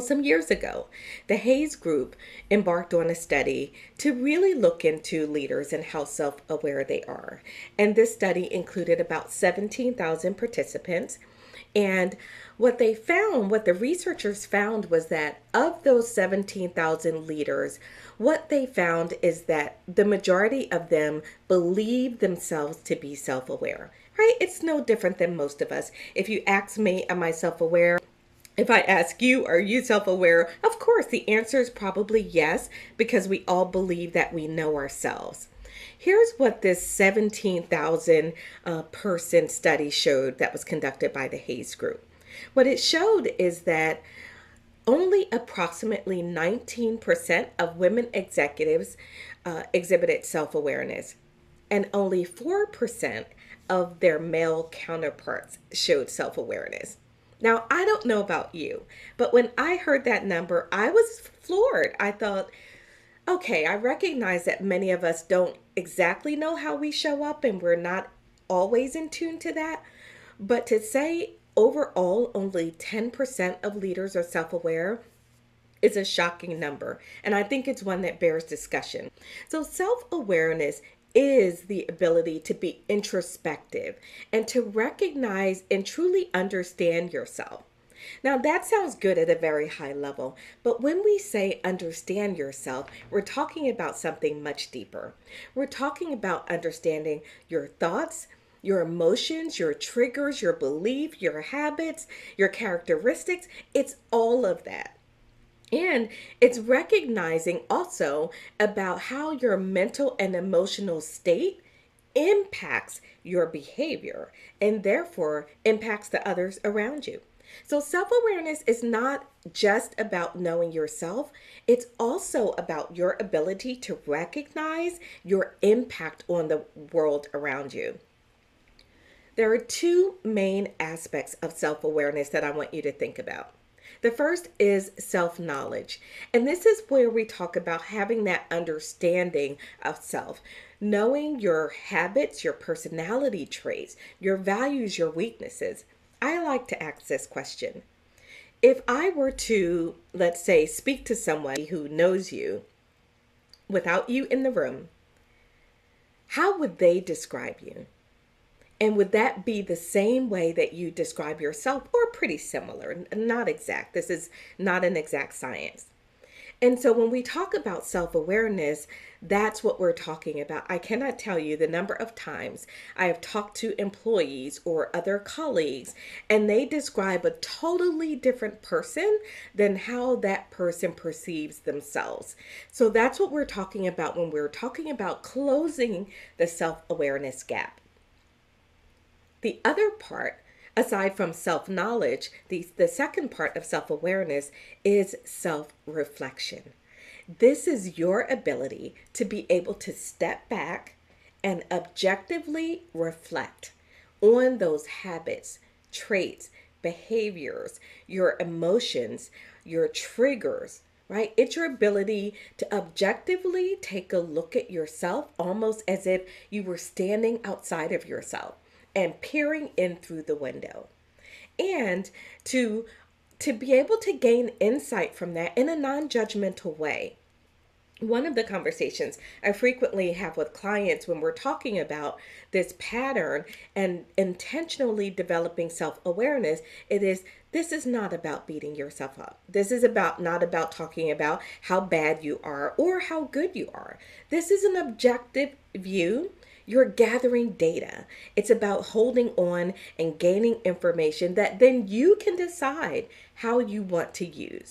Some years ago, the Hayes Group embarked on a study to really look into leaders and how self aware they are. And this study included about 17,000 participants. And what they found, what the researchers found, was that of those 17,000 leaders, what they found is that the majority of them believe themselves to be self aware, right? It's no different than most of us. If you ask me, Am I self aware? If I ask you, are you self aware? Of course, the answer is probably yes, because we all believe that we know ourselves. Here's what this 17,000 uh, person study showed that was conducted by the Hayes Group. What it showed is that only approximately 19% of women executives uh, exhibited self awareness, and only 4% of their male counterparts showed self awareness. Now, I don't know about you, but when I heard that number, I was floored. I thought, okay, I recognize that many of us don't exactly know how we show up and we're not always in tune to that. But to say overall only 10% of leaders are self aware is a shocking number. And I think it's one that bears discussion. So, self awareness is the ability to be introspective and to recognize and truly understand yourself. Now, that sounds good at a very high level, but when we say understand yourself, we're talking about something much deeper. We're talking about understanding your thoughts, your emotions, your triggers, your belief, your habits, your characteristics. It's all of that. And it's recognizing also about how your mental and emotional state impacts your behavior and therefore impacts the others around you. So, self awareness is not just about knowing yourself, it's also about your ability to recognize your impact on the world around you. There are two main aspects of self awareness that I want you to think about. The first is self knowledge. And this is where we talk about having that understanding of self, knowing your habits, your personality traits, your values, your weaknesses. I like to ask this question. If I were to, let's say, speak to someone who knows you without you in the room, how would they describe you? And would that be the same way that you describe yourself, or pretty similar? Not exact. This is not an exact science. And so when we talk about self awareness, that's what we're talking about. I cannot tell you the number of times I have talked to employees or other colleagues, and they describe a totally different person than how that person perceives themselves. So that's what we're talking about when we're talking about closing the self awareness gap. The other part, aside from self knowledge, the, the second part of self awareness is self reflection. This is your ability to be able to step back and objectively reflect on those habits, traits, behaviors, your emotions, your triggers, right? It's your ability to objectively take a look at yourself almost as if you were standing outside of yourself and peering in through the window and to to be able to gain insight from that in a non-judgmental way one of the conversations I frequently have with clients when we're talking about this pattern and intentionally developing self-awareness it is this is not about beating yourself up. This is about not about talking about how bad you are or how good you are. This is an objective view you're gathering data. It's about holding on and gaining information that then you can decide how you want to use.